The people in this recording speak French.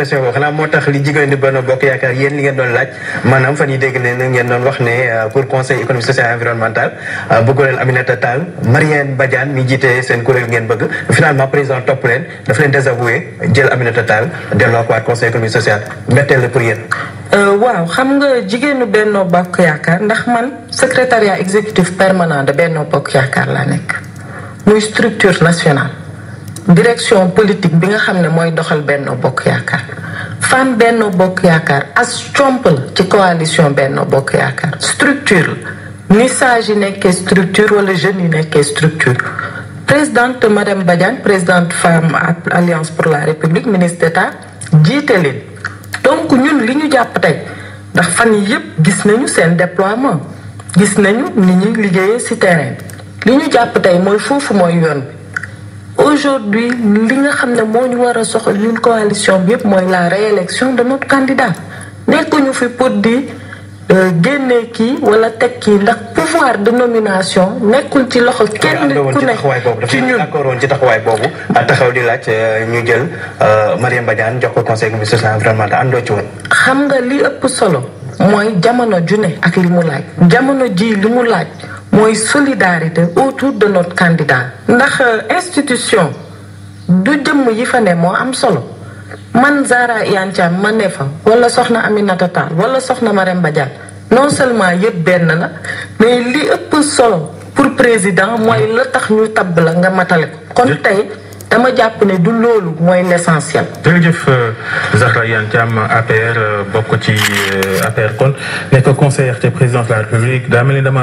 pression boobu xanaa moo li jigéen di Benno Bokk Yaakaar yéen li ngeen doon ne pour conseil économique social et environnemental bëggu leen Aminata Marième Badiane mi jiite finalement président topp leen leen désavoué jël Aminata Tall ko conseil économique social mbetteel yéen. waaw xam nga Benno secrétariat exécutif permanent de Benno Bokk structure nationale direction politique bi nga xam ne mooy doxal Benno Bokk Yaakaar. Femme Benno Bokk Yaakaar as comp ci coalition Benno Bokk Yaakaar. Structure la. Ni sage yi nekkee structure wala jeunes yi nekkee structure. Présidente madame Badiane présidente femme alliance pour la république ministre d'état jiite leen. Donc ñun li ñu jàpp tey ndax fan yi yëpp gis nañu seen déploiement. Gis nañu ni ñuy liggéeyee ci terrain li ñu jàpp tey mooy foofu mooy yoon bi. Aujourd'hui li nga xam ne moo ñu war a soxal ñun coalition bi yëpp mooy la réélection de notre candidat. Nekkuñu fi pour di génne kii wala teg kii ndax pouvoir de nomination nekkul ci loxo kenn ku ne ci ñun. d'accord woon ci taxawaay boobu taxaw di laaj ñu jël Mariam Badiane jox ko conseil social et environnemental àndoo ci woon. Xam nga li ëpp solo mooy jamono ju ne ak li mu laaj. Jamono ji li mu laaj mooy solidarité autour de notre candidat. ndax institution du jëmm yi fa ne moo am solo. man Zahra Iyane Thiam ma ne fa wala soxna Aminata Tall wala soxna Marème Badiane non seulement yëpp benn la mais li ëpp solo pour président mooy la tax ñu tabb la nga matale ko. kon tey dama jàpp ne du loolu mooy l'essentiel. jërëjëf Zahra Iyane Thiam APR bokk ci APR kon nekk conseillère te présidence de la République. Daa mel ni dama